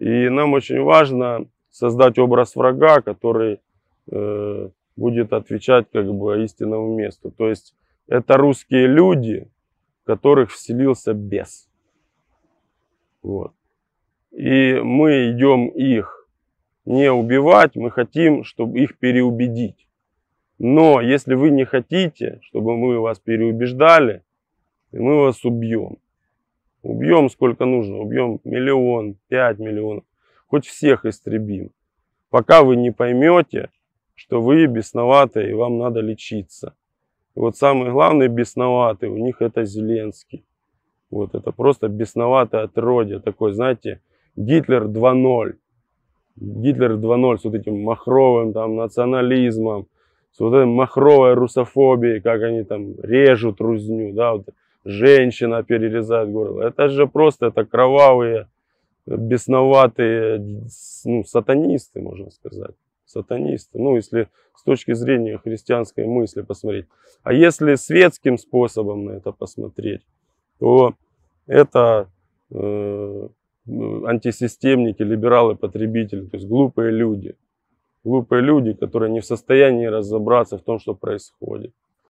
И нам очень важно создать образ врага, который э, будет отвечать как бы истинному месту. То есть это русские люди, которых вселился бес. Вот. И мы идем их не убивать, мы хотим, чтобы их переубедить. Но если вы не хотите, чтобы мы вас переубеждали, мы вас убьем. Убьем сколько нужно, убьем миллион, пять миллионов, хоть всех истребим. Пока вы не поймете, что вы бесноватые и вам надо лечиться. И вот самый главный бесноватый у них это Зеленский. Вот это просто бесноватое отродье, такой, знаете, Гитлер 2.0. Гитлер 2.0 с вот этим махровым там национализмом, с вот этой махровой русофобией, как они там режут рузню, да, вот женщина перерезает горло. Это же просто, это кровавые, бесноватые, ну, сатанисты, можно сказать. Сатанисты. Ну, если с точки зрения христианской мысли посмотреть. А если светским способом на это посмотреть, то это э, антисистемники, либералы, потребители, то есть глупые люди. Глупые люди, которые не в состоянии разобраться в том, что происходит.